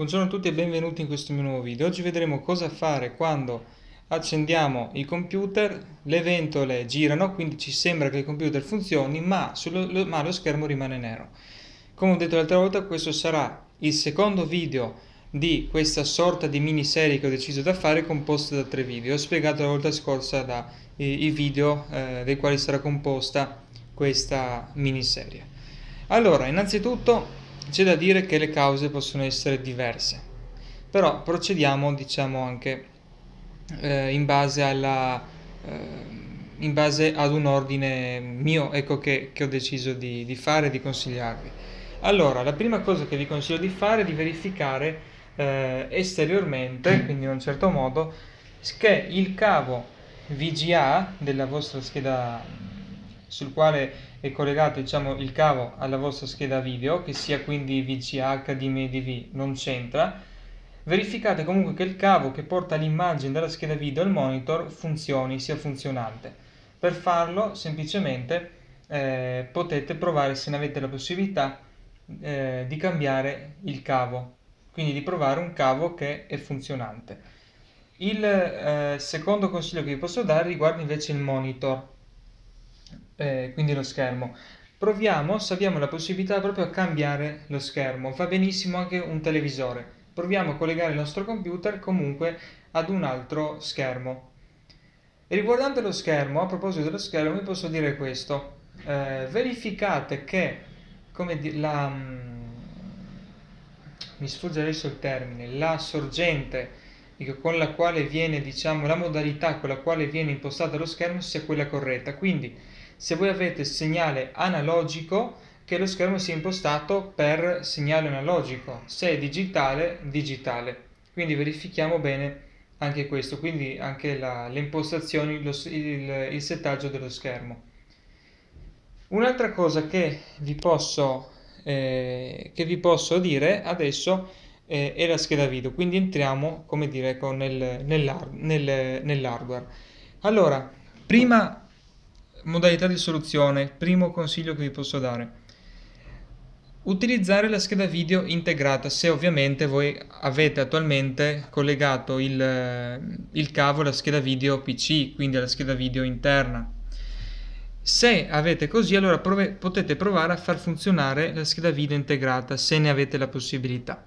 Buongiorno a tutti e benvenuti in questo mio nuovo video. Oggi vedremo cosa fare quando accendiamo il computer, le ventole girano, quindi ci sembra che il computer funzioni, ma, sullo, ma lo schermo rimane nero. Come ho detto l'altra volta, questo sarà il secondo video di questa sorta di miniserie che ho deciso da fare composta da tre video. Ho spiegato la volta scorsa da, i, i video eh, dei quali sarà composta questa miniserie. Allora, innanzitutto c'è da dire che le cause possono essere diverse, però procediamo diciamo anche eh, in, base alla, eh, in base ad un ordine mio ecco, che, che ho deciso di, di fare e di consigliarvi. Allora, la prima cosa che vi consiglio di fare è di verificare eh, esteriormente, quindi in un certo modo, che il cavo VGA della vostra scheda sul quale è collegato diciamo, il cavo alla vostra scheda video, che sia quindi VGA, HDMI, DV, non c'entra. Verificate comunque che il cavo che porta l'immagine dalla scheda video al monitor funzioni, sia funzionante. Per farlo semplicemente eh, potete provare se ne avete la possibilità eh, di cambiare il cavo, quindi di provare un cavo che è funzionante. Il eh, secondo consiglio che vi posso dare riguarda invece il monitor, eh, quindi lo schermo. Proviamo se abbiamo la possibilità proprio a cambiare lo schermo, va benissimo anche un televisore. Proviamo a collegare il nostro computer comunque ad un altro schermo. E riguardante lo schermo, a proposito dello schermo, vi posso dire questo. Eh, verificate che come di, la, mm, mi sfugge adesso il termine, la sorgente con la quale viene, diciamo, la modalità con la quale viene impostata lo schermo sia quella corretta. Quindi, se voi avete segnale analogico, che lo schermo sia impostato per segnale analogico, se è digitale, digitale. Quindi verifichiamo bene anche questo, quindi anche la, le impostazioni, lo, il, il settaggio dello schermo. Un'altra cosa che vi posso, eh, che vi posso dire adesso eh, è la scheda video, quindi entriamo, come dire, nel, nel, nell'hardware. Allora, prima modalità di soluzione, primo consiglio che vi posso dare. Utilizzare la scheda video integrata se ovviamente voi avete attualmente collegato il, il cavo alla scheda video PC, quindi alla scheda video interna. Se avete così, allora prove, potete provare a far funzionare la scheda video integrata se ne avete la possibilità.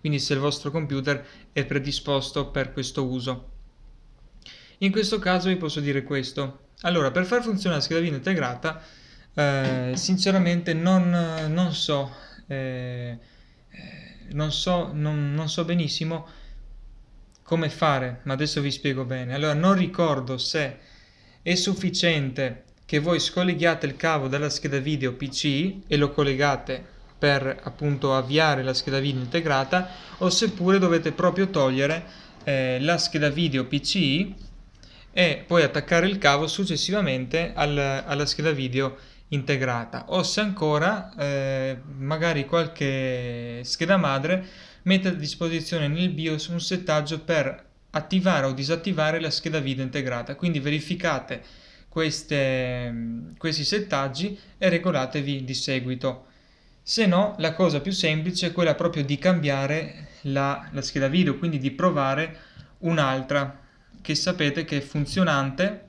Quindi se il vostro computer è predisposto per questo uso. In questo caso vi posso dire questo. Allora, per far funzionare la scheda video integrata, eh, sinceramente non, non so, eh, non so, non, so benissimo come fare, ma adesso vi spiego bene. Allora, non ricordo se è sufficiente che voi scolleghiate il cavo dalla scheda video PC e lo collegate per appunto avviare la scheda video integrata o seppure dovete proprio togliere eh, la scheda video PC e poi attaccare il cavo successivamente al, alla scheda video integrata. O se ancora eh, magari qualche scheda madre mette a disposizione nel BIOS un settaggio per attivare o disattivare la scheda video integrata. Quindi verificate queste, questi settaggi e regolatevi di seguito. Se no, la cosa più semplice è quella proprio di cambiare la, la scheda video, quindi di provare un'altra che sapete che è funzionante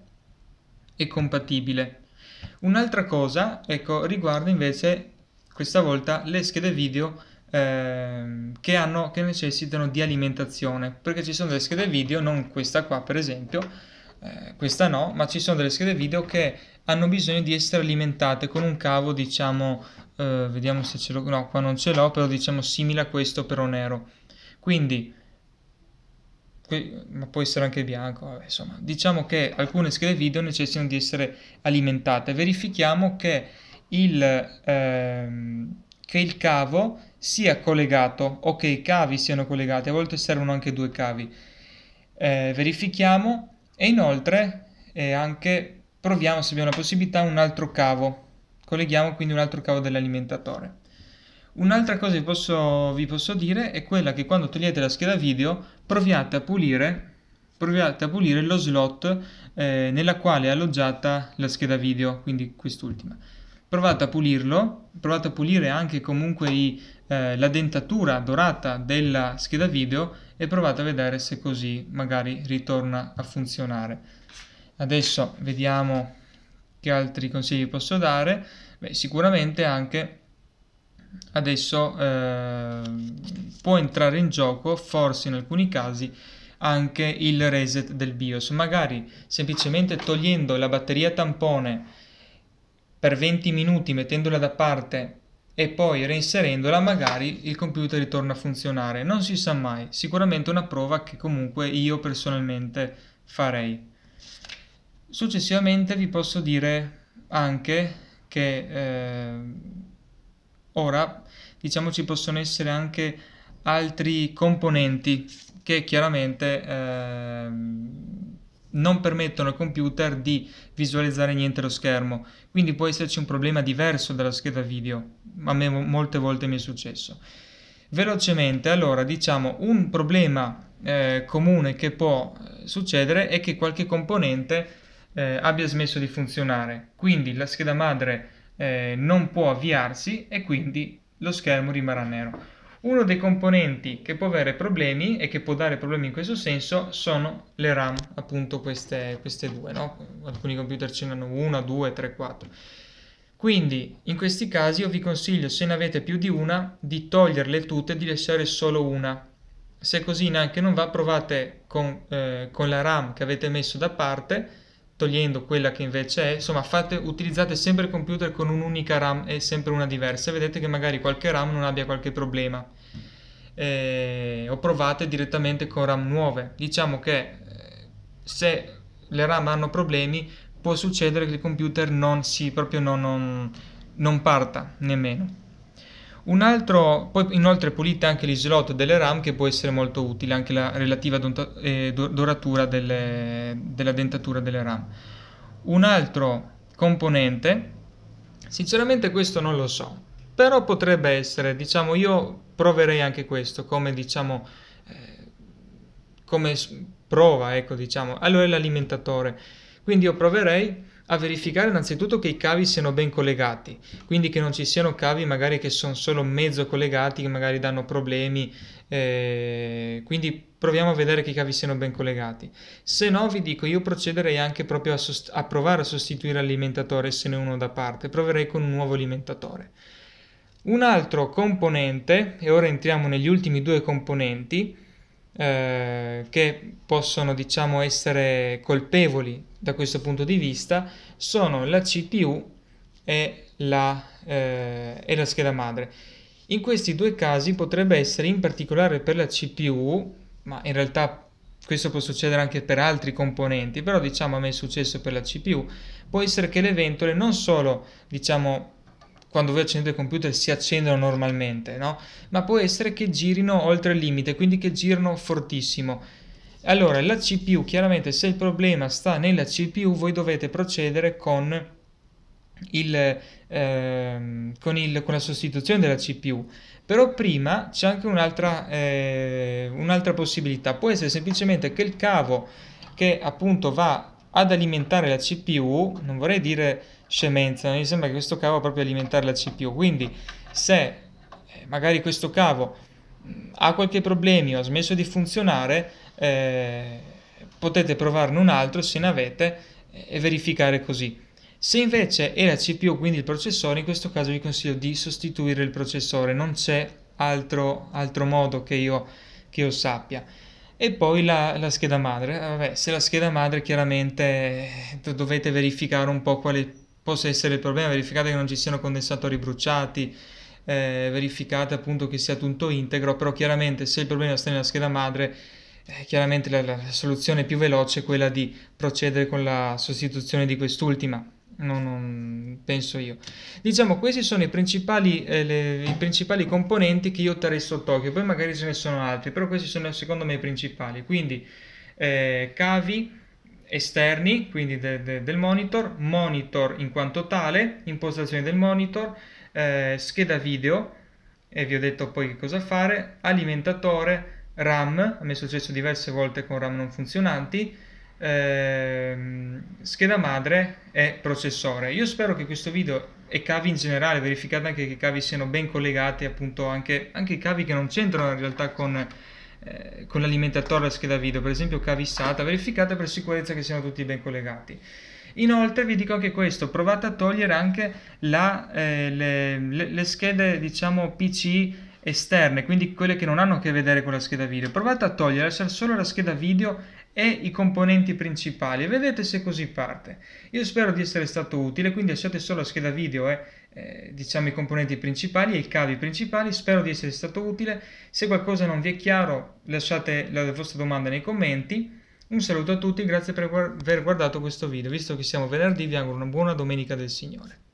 e compatibile. Un'altra cosa, ecco, riguarda invece questa volta le schede video eh, che, hanno, che necessitano di alimentazione, perché ci sono delle schede video, non questa qua per esempio, eh, questa no, ma ci sono delle schede video che hanno bisogno di essere alimentate con un cavo, diciamo, eh, vediamo se ce l'ho, no, qua non ce l'ho, però diciamo simile a questo però nero. Quindi, ma può essere anche bianco, vabbè, insomma, diciamo che alcune schede video necessitano di essere alimentate. Verifichiamo che il, ehm, che il cavo sia collegato o che i cavi siano collegati, a volte servono anche due cavi. Eh, verifichiamo e inoltre eh, anche proviamo se abbiamo la possibilità un altro cavo colleghiamo quindi un altro cavo dell'alimentatore un'altra cosa che posso, vi posso dire è quella che quando togliete la scheda video proviate a pulire proviate a pulire lo slot eh, nella quale è alloggiata la scheda video quindi quest'ultima provate a pulirlo provate a pulire anche comunque i, eh, la dentatura dorata della scheda video e provate a vedere se così magari ritorna a funzionare. Adesso vediamo che altri consigli posso dare. Beh, sicuramente anche adesso eh, può entrare in gioco, forse in alcuni casi, anche il reset del BIOS. Magari semplicemente togliendo la batteria tampone per 20 minuti, mettendola da parte e poi reinserendola, magari il computer ritorna a funzionare. Non si sa mai, sicuramente una prova che comunque io personalmente farei. Successivamente vi posso dire anche che eh, ora diciamo ci possono essere anche altri componenti che chiaramente eh, non permettono al computer di visualizzare niente allo schermo. Quindi può esserci un problema diverso dalla scheda video. A me molte volte mi è successo. Velocemente allora diciamo un problema eh, comune che può eh, succedere è che qualche componente eh, abbia smesso di funzionare. Quindi la scheda madre eh, non può avviarsi e quindi lo schermo rimarrà nero. Uno dei componenti che può avere problemi e che può dare problemi in questo senso sono le RAM, appunto queste, queste due, no? alcuni computer ce ne hanno una, due, tre, quattro. Quindi in questi casi io vi consiglio, se ne avete più di una, di toglierle tutte e di lasciare solo una. Se così neanche non va, provate con, eh, con la RAM che avete messo da parte togliendo quella che invece è, insomma fate, utilizzate sempre il computer con un'unica RAM e sempre una diversa, vedete che magari qualche RAM non abbia qualche problema. Eh, o provate direttamente con RAM nuove. Diciamo che eh, se le RAM hanno problemi può succedere che il computer non si proprio non, non, non parta nemmeno. Un altro, poi inoltre pulite anche gli slot delle RAM che può essere molto utile, anche la relativa eh, doratura delle, della dentatura delle RAM. Un altro componente, sinceramente questo non lo so, però potrebbe essere, diciamo, io proverei anche questo come, diciamo, eh, come prova, ecco, diciamo, allora l'alimentatore. Quindi io proverei a verificare innanzitutto che i cavi siano ben collegati, quindi che non ci siano cavi magari che sono solo mezzo collegati, che magari danno problemi, eh, quindi proviamo a vedere che i cavi siano ben collegati. Se no vi dico, io procederei anche proprio a, a provare a sostituire l'alimentatore se ne uno da parte, proverei con un nuovo alimentatore. Un altro componente, e ora entriamo negli ultimi due componenti, eh, che possono diciamo essere colpevoli da questo punto di vista sono la CPU e la, eh, e la scheda madre. In questi due casi potrebbe essere in particolare per la CPU, ma in realtà questo può succedere anche per altri componenti, però diciamo a me è successo per la CPU, può essere che le ventole non solo diciamo quando voi accendete il computer si accendono normalmente, no? Ma può essere che girino oltre il limite, quindi che girano fortissimo. Allora, la CPU, chiaramente se il problema sta nella CPU, voi dovete procedere con, il, eh, con, il, con la sostituzione della CPU. Però prima c'è anche un'altra, eh, un'altra possibilità. Può essere semplicemente che il cavo che appunto va ad alimentare la CPU, non vorrei dire scemenza, mi sembra che questo cavo proprio alimentare la CPU, quindi se eh, magari questo cavo ha qualche problema o ha smesso di funzionare, eh, potete provarne un altro se ne avete e verificare così. Se invece è la CPU, quindi il processore, in questo caso vi consiglio di sostituire il processore, non c'è altro, altro modo che io, che io sappia e poi la, la scheda madre. Eh, vabbè, se la scheda madre chiaramente eh, dovete verificare un po' quale possa essere il problema, verificate che non ci siano condensatori bruciati, eh, verificate appunto che sia tutto integro, però chiaramente se il problema sta nella scheda madre, eh, chiaramente la, la, soluzione più veloce è quella di procedere con la sostituzione di quest'ultima non, non, penso io. Diciamo, questi sono i principali, eh, le, i principali componenti che io terrei sott'occhio, poi magari ce ne sono altri, però questi sono secondo me i principali. Quindi eh, cavi esterni, quindi de, de, del monitor, monitor in quanto tale, impostazione del monitor, eh, scheda video, e vi ho detto poi che cosa fare, alimentatore, RAM, a me è successo diverse volte con RAM non funzionanti, eh, scheda madre e processore. Io spero che questo video e cavi in generale, verificate anche che i cavi siano ben collegati, appunto anche, anche i cavi che non c'entrano in realtà con, eh, con l'alimentatore della scheda video, per esempio cavi SATA, verificate per sicurezza che siano tutti ben collegati. Inoltre vi dico anche questo, provate a togliere anche la, eh, le, le, le schede diciamo PC esterne, quindi quelle che non hanno a che vedere con la scheda video. Provate a togliere, lasciare solo la scheda video e i componenti principali vedete se così parte. Io spero di essere stato utile, quindi lasciate solo la scheda video e eh, diciamo i componenti principali e i cavi principali, spero di essere stato utile. Se qualcosa non vi è chiaro lasciate la vostra domanda nei commenti. Un saluto a tutti, grazie per aver guardato questo video. Visto che siamo venerdì vi auguro una buona domenica del Signore.